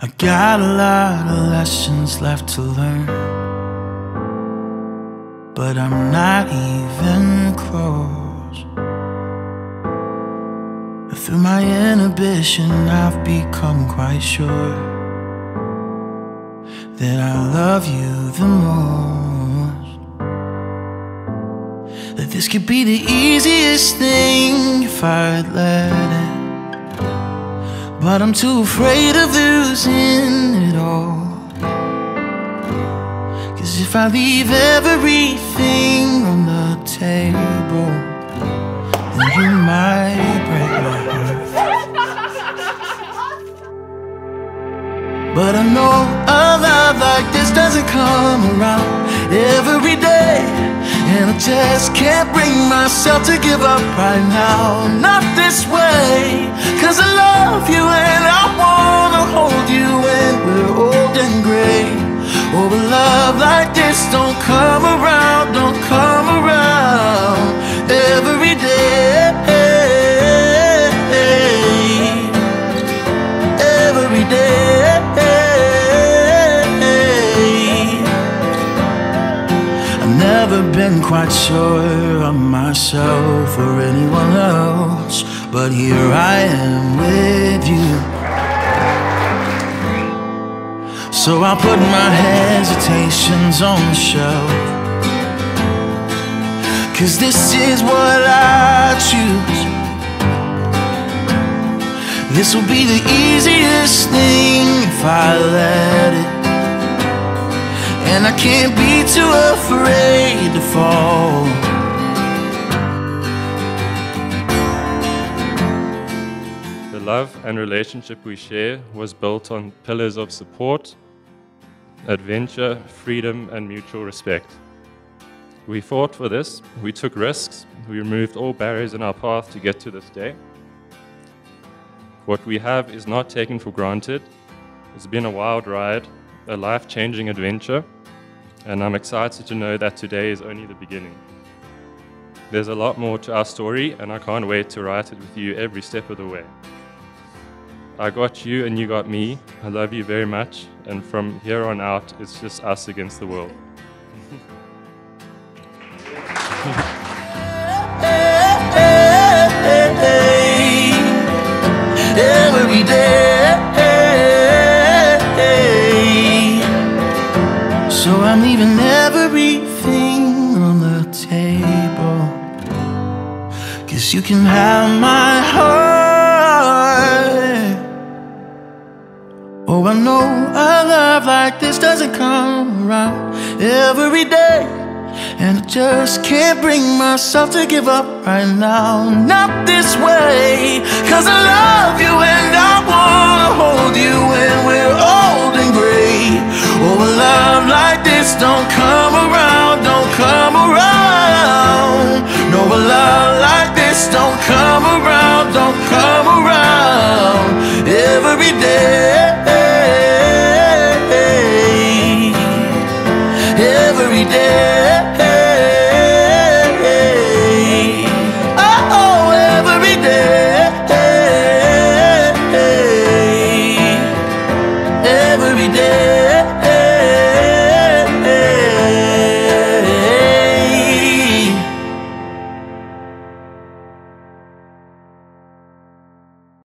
I got a lot of lessons left to learn, but I'm not even close. Through my inhibition, I've become quite sure that I love you the most. That this could be the easiest thing if I'd let it. But I'm too afraid of losing it all. Cause if I leave everything on the table Then you might break my heart. But I know a love like this doesn't come around every day And I just can't bring myself to give up right now. Not this way. Cause I love you and I wanna never been quite sure of myself or anyone else but here I am with you. So I'll put my hesitations on the shelf. Cause this is what I choose. This will be the easiest thing if I let it. And I can't be too afraid to fall. The love and relationship we share was built on pillars of support, adventure, freedom, and mutual respect. We fought for this, we took risks, we removed all barriers in our path to get to this day. What we have is not taken for granted. It's been a wild ride, a life changing adventure, and I'm excited to know that today is only the beginning. There's a lot more to our story, and I can't wait to write it with you every step of the way. I got you and you got me. I love you very much. And from here on out, it's just us against the world. Every day. Cause you can have my heart. Oh, I know a love like this doesn't come around every day. And I just can't bring myself to give up right now. Not this way. Cause I love you and I wanna hold you when we're old and gray. Oh, a love like this don't every day.